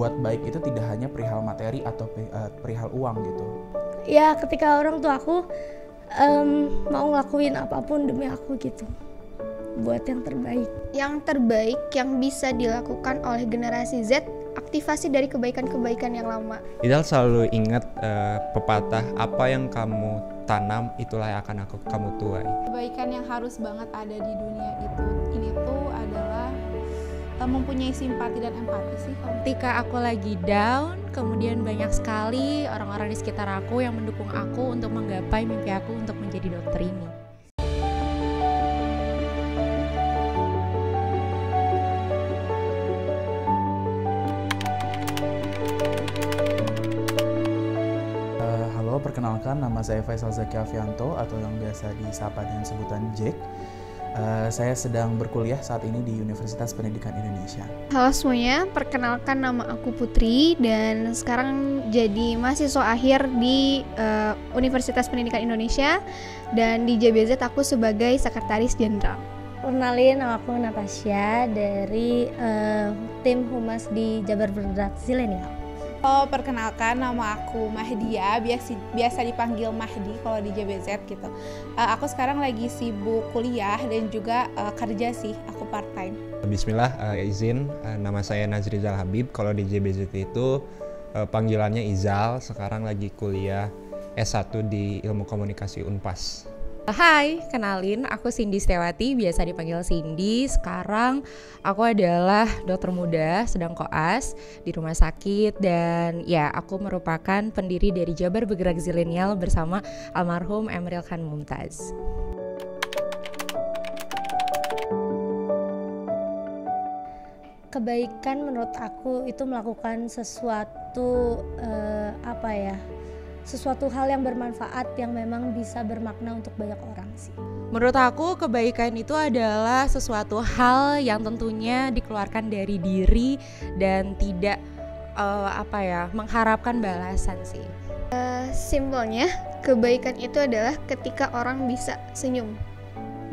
berbuat baik itu tidak hanya perihal materi atau uh, perihal uang gitu ya ketika orang tua aku um, mau ngelakuin apa pun demi aku gitu buat yang terbaik yang terbaik yang bisa dilakukan oleh generasi Z aktivasi dari kebaikan-kebaikan yang lama. Idal selalu ingat uh, pepatah apa yang kamu tanam itulah yang akan aku kamu tuai. Kebaikan yang harus banget ada di dunia itu ini tuh uh, mempunyai simpati dan empati sih. Ketika aku lagi down, kemudian banyak sekali orang-orang di sekitar aku yang mendukung aku untuk menggapai mimpi aku untuk menjadi dokter ini. perkenalkan nama saya Faisal Zaki Afianto atau yang biasa disapa dengan sebutan Jack. Uh, saya sedang berkuliah saat ini di Universitas Pendidikan Indonesia. Halo semuanya, perkenalkan nama aku Putri dan sekarang jadi mahasiswa akhir di uh, Universitas Pendidikan Indonesia dan di JBZ aku sebagai sekretaris jenderal. Kenalin, nama aku Natasha dari uh, tim humas di Jabar Bergerak Zilenial. Oh, perkenalkan nama aku Mahdia, biasa biasa dipanggil Mahdi kalau di JBZ gitu. Uh, aku sekarang lagi sibuk kuliah dan juga uh, kerja sih, aku part time. Bismillah, uh, izin uh, nama saya Nazrizal Habib. Kalau di JBZ itu uh, panggilannya Izal. Sekarang lagi kuliah S1 di Ilmu Komunikasi Unpas. Hai, kenalin aku Cindy Stewati, biasa dipanggil Cindy. Sekarang aku adalah dokter muda sedang koas di rumah sakit dan ya aku merupakan pendiri dari Jabar Bergerak Zilenial bersama almarhum Emril Khan Mumtaz. Kebaikan menurut aku itu melakukan sesuatu uh, apa ya? Sesuatu hal yang bermanfaat yang memang bisa bermakna untuk banyak orang sih. Menurut aku kebaikan itu adalah sesuatu hal yang tentunya dikeluarkan dari diri dan tidak uh, apa ya mengharapkan balasan sih. Uh, simpelnya kebaikan itu adalah ketika orang bisa senyum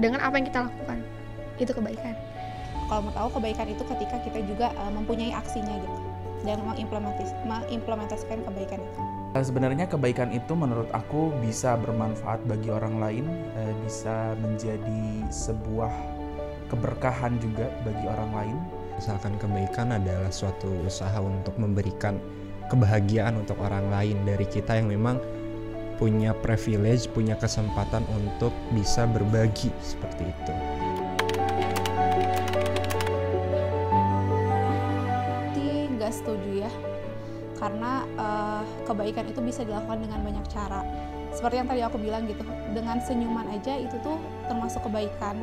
dengan apa yang kita lakukan itu kebaikan. Kalau mau tahu kebaikan itu ketika kita juga uh, mempunyai aksinya gitu dan mengimplementasikan kebaikan itu. Eh, sebenarnya kebaikan itu menurut aku bisa bermanfaat bagi orang lain, eh, bisa menjadi sebuah keberkahan juga bagi orang lain. Misalkan kebaikan adalah suatu usaha untuk memberikan kebahagiaan untuk orang lain dari kita yang memang punya privilege, punya kesempatan untuk bisa berbagi seperti itu. Kebaikan itu bisa dilakukan dengan banyak cara. Seperti yang tadi aku bilang gitu dengan senyuman aja itu tuh termasuk kebaikan.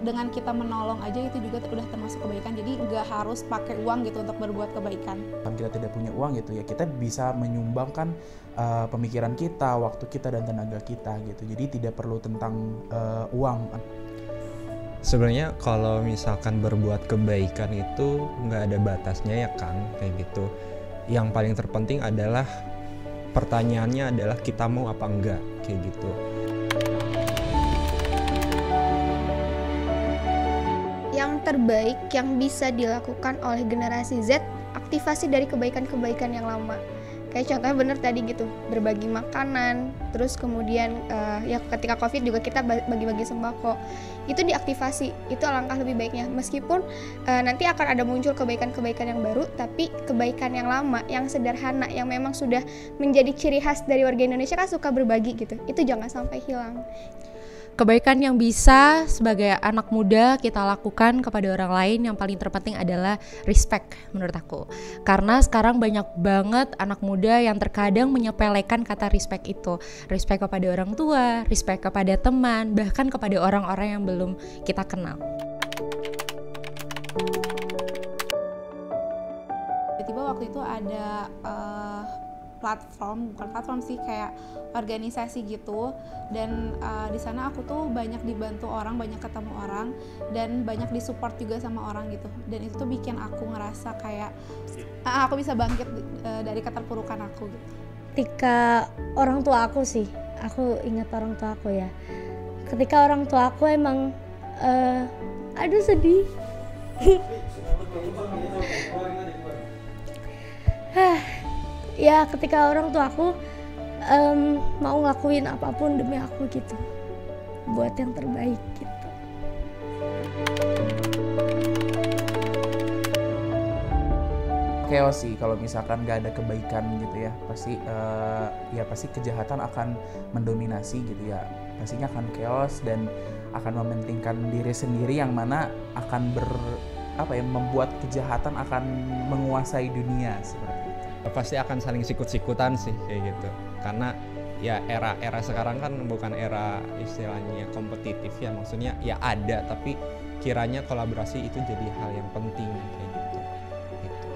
Dengan kita menolong aja itu juga udah termasuk kebaikan jadi nggak harus pakai uang gitu untuk berbuat kebaikan. Kan kita tidak punya uang gitu ya kita bisa menyumbangkan uh, pemikiran kita waktu kita dan tenaga kita gitu. Jadi tidak perlu tentang uh, uang. Sebenarnya kalau misalkan berbuat kebaikan itu nggak ada batasnya ya kan kayak gitu yang paling terpenting adalah pertanyaannya adalah kita mau apa enggak kayak gitu. Yang terbaik yang bisa dilakukan oleh generasi Z aktivasi dari kebaikan-kebaikan yang lama kayak contohnya bener tadi gitu berbagi makanan terus kemudian uh, ya ketika covid juga kita bagi-bagi sembako. Itu diaktifasi itu alangkah lebih baiknya. Meskipun uh, nanti akan ada muncul kebaikan-kebaikan yang baru tapi kebaikan yang lama yang sederhana yang memang sudah menjadi ciri khas dari warga Indonesia kan suka berbagi gitu. Itu jangan sampai hilang Kebaikan yang bisa sebagai anak muda kita lakukan kepada orang lain yang paling terpenting adalah respect menurut aku. Karena sekarang banyak banget anak muda yang terkadang menyepelekan kata respect itu. Respect kepada orang tua, respect kepada teman, bahkan kepada orang-orang yang belum kita kenal. Tiba-tiba waktu itu ada uh, platform bukan platform sih kayak organisasi gitu. Dan uh, di sana aku tuh banyak dibantu orang banyak ketemu orang dan banyak disupport juga sama orang gitu. Dan itu tuh bikin aku ngerasa kayak uh, aku bisa bangkit uh, dari keterpurukan aku gitu. Ketika orang tua aku sih aku ingat orang tua aku ya. Ketika orang tua aku emang uh, aduh sedih ya ketika orang tua aku em, mau ngelakuin apa pun demi aku gitu. Buat yang terbaik gitu. Chaos sih kalau misalkan nggak ada kebaikan gitu ya pasti eh, ya pasti kejahatan akan mendominasi gitu ya. Pastinya akan chaos dan akan mementingkan diri sendiri yang mana akan ber apa ya membuat kejahatan akan menguasai dunia seperti itu pasti akan saling sikut-sikutan sih kayak gitu. Karena ya era-era sekarang kan bukan era istilahnya kompetitif ya maksudnya ya ada tapi kiranya kolaborasi itu jadi hal yang penting kayak gitu. Gitu.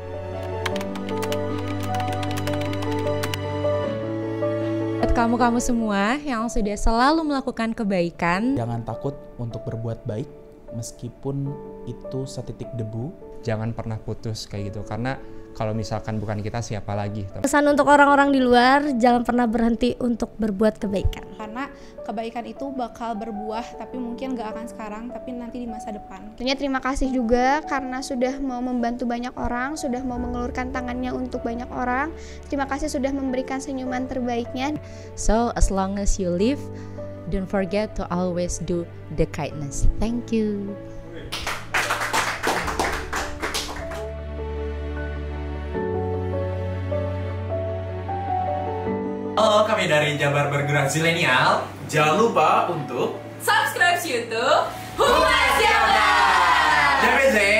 Buat kamu-kamu semua yang sudah selalu melakukan kebaikan, jangan takut untuk berbuat baik meskipun itu setitik debu. Jangan pernah putus kayak gitu. Karena kalau misalkan bukan kita siapa lagi pesan untuk orang-orang di luar jangan pernah berhenti untuk berbuat kebaikan karena kebaikan itu bakal berbuah tapi mungkin gak akan sekarang tapi nanti di masa depan Tentunya terima kasih juga karena sudah mau membantu banyak orang, sudah mau mengelurkan tangannya untuk banyak orang. Terima kasih sudah memberikan senyuman terbaiknya. so as long as you live, don't forget to always do the kindness. Thank you. Halo, kami dari Jabar Bergerak Zilenial. Jangan lupa untuk subscribe YouTube Humas Jabar. JBZ.